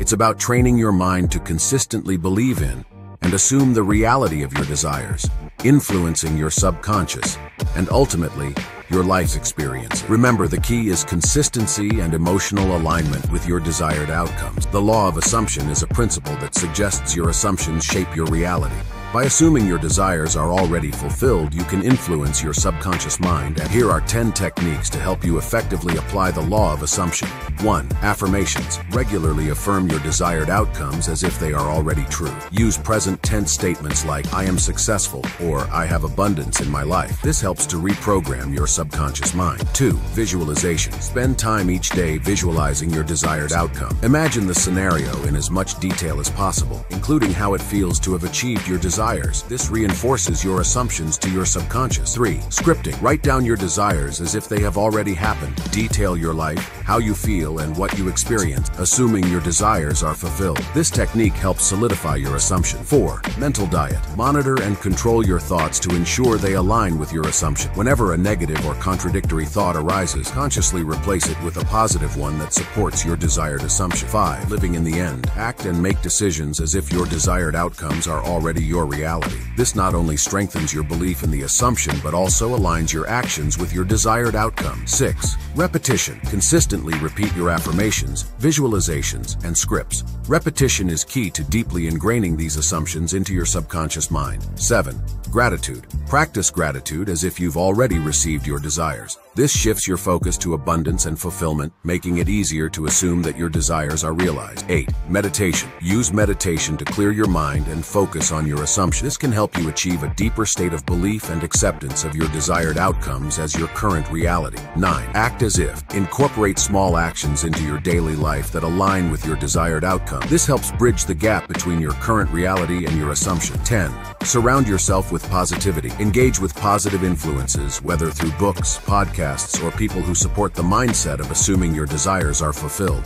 It's about training your mind to consistently believe in and assume the reality of your desires, influencing your subconscious, and ultimately, your life's experience. Remember, the key is consistency and emotional alignment with your desired outcomes. The law of assumption is a principle that suggests your assumptions shape your reality. By assuming your desires are already fulfilled, you can influence your subconscious mind, and here are 10 techniques to help you effectively apply the law of assumption. 1. Affirmations. Regularly affirm your desired outcomes as if they are already true. Use present tense statements like, I am successful, or I have abundance in my life. This helps to reprogram your subconscious mind. 2. Visualization. Spend time each day visualizing your desired outcome. Imagine the scenario in as much detail as possible, including how it feels to have achieved your desire desires. This reinforces your assumptions to your subconscious. 3. Scripting. Write down your desires as if they have already happened. Detail your life, how you feel, and what you experience, assuming your desires are fulfilled. This technique helps solidify your assumption. 4. Mental diet. Monitor and control your thoughts to ensure they align with your assumption. Whenever a negative or contradictory thought arises, consciously replace it with a positive one that supports your desired assumption. 5. Living in the end. Act and make decisions as if your desired outcomes are already your reality. This not only strengthens your belief in the assumption, but also aligns your actions with your desired outcome. 6. Repetition. Consistently repeat your affirmations, visualizations, and scripts. Repetition is key to deeply ingraining these assumptions into your subconscious mind. 7. Gratitude. Practice gratitude as if you've already received your desires. This shifts your focus to abundance and fulfillment, making it easier to assume that your desires are realized. 8. Meditation. Use meditation to clear your mind and focus on your assumption. This can help you achieve a deeper state of belief and acceptance of your desired outcomes as your current reality. 9. Act as if. Incorporate small actions into your daily life that align with your desired outcome. This helps bridge the gap between your current reality and your assumption. 10. Surround yourself with positivity. Engage with positive influences, whether through books, podcasts, or people who support the mindset of assuming your desires are fulfilled.